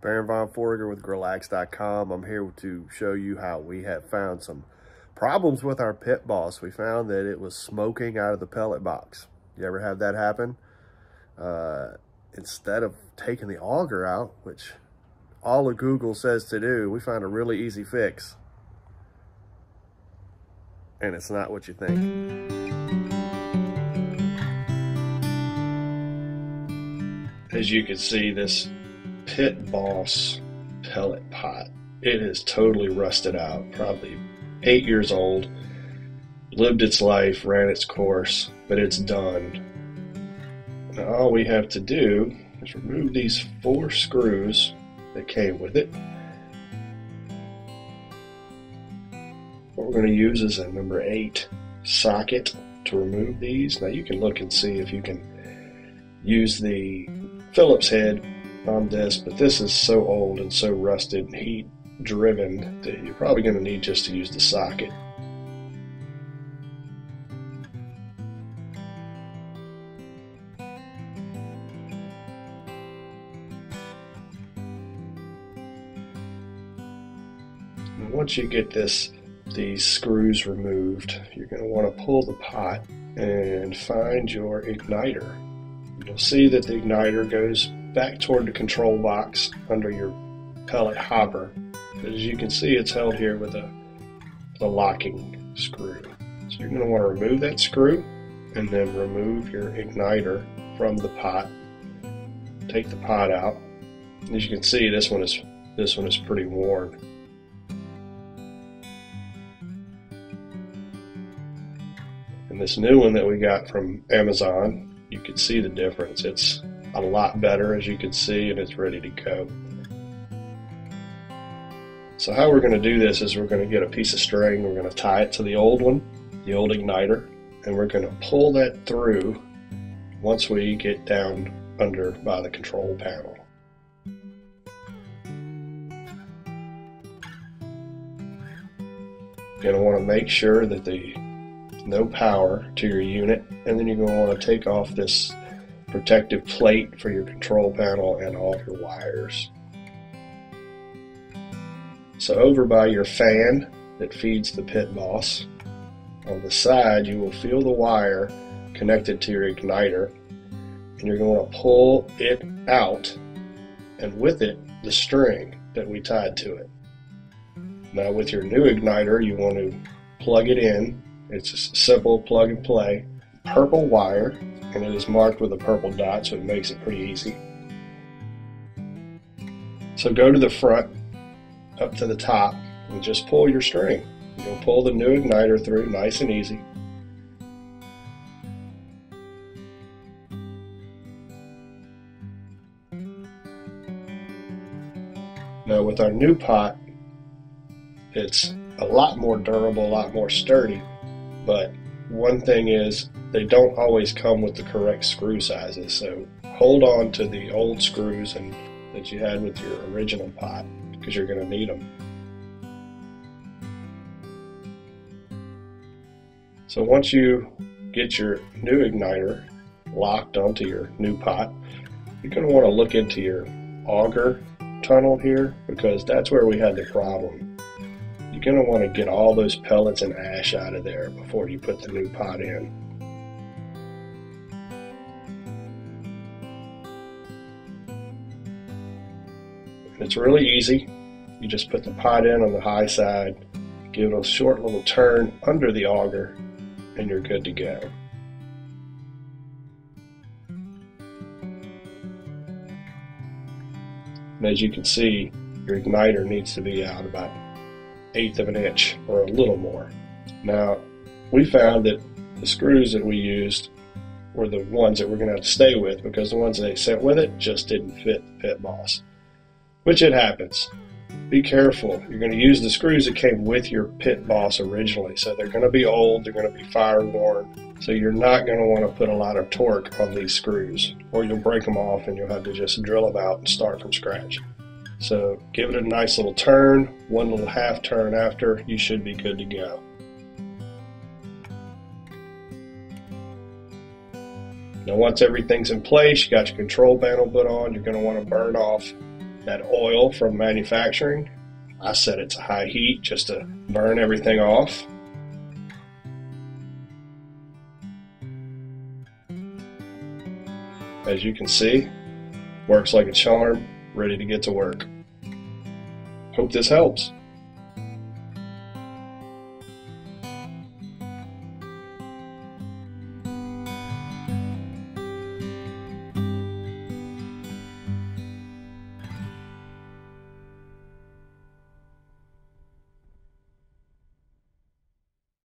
Baron Von Forger with Grillax.com. I'm here to show you how we have found some problems with our pit boss. We found that it was smoking out of the pellet box. You ever had that happen? Uh, instead of taking the auger out, which all of Google says to do, we found a really easy fix. And it's not what you think. As you can see, this Pit Boss pellet pot, it is totally rusted out, probably eight years old, lived its life, ran its course, but it's done. Now all we have to do is remove these four screws that came with it. What we're going to use is a number eight socket to remove these. Now you can look and see if you can use the Phillips head on this, but this is so old and so rusted and heat driven that you're probably going to need just to use the socket. And once you get this these screws removed, you're going to want to pull the pot and find your igniter. You'll see that the igniter goes back toward the control box under your pellet hopper. As you can see, it's held here with a, a locking screw. So you're going to want to remove that screw and then remove your igniter from the pot. Take the pot out. As you can see, this one is this one is pretty worn. And this new one that we got from Amazon you can see the difference. It's a lot better as you can see and it's ready to go. So how we're going to do this is we're going to get a piece of string, we're going to tie it to the old one, the old igniter, and we're going to pull that through once we get down under by the control panel. You're going to want to make sure that the no power to your unit and then you're going to want to take off this protective plate for your control panel and all your wires. So over by your fan that feeds the pit boss, on the side you will feel the wire connected to your igniter and you're going to pull it out and with it the string that we tied to it. Now with your new igniter you want to plug it in it's a simple plug and play. Purple wire, and it is marked with a purple dot, so it makes it pretty easy. So go to the front, up to the top, and just pull your string. You'll pull the new igniter through nice and easy. Now with our new pot, it's a lot more durable, a lot more sturdy, but one thing is they don't always come with the correct screw sizes. So hold on to the old screws and that you had with your original pot because you're going to need them. So once you get your new igniter locked onto your new pot, you're going to want to look into your auger tunnel here because that's where we had the problem. You're going to want to get all those pellets and ash out of there before you put the new pot in. It's really easy. You just put the pot in on the high side, give it a short little turn under the auger, and you're good to go. And as you can see, your igniter needs to be out about eighth of an inch or a little more. Now, we found that the screws that we used were the ones that we're going to have to stay with because the ones they sent with it just didn't fit the pit boss, which it happens. Be careful. You're going to use the screws that came with your pit boss originally, so they're going to be old, they're going to be fire worn, so you're not going to want to put a lot of torque on these screws, or you'll break them off and you'll have to just drill them out and start from scratch. So give it a nice little turn, one little half turn after, you should be good to go. Now once everything's in place, you got your control panel put on, you're going to want to burn off that oil from manufacturing. I set it to high heat just to burn everything off. As you can see, works like a charm, ready to get to work. Hope this helps.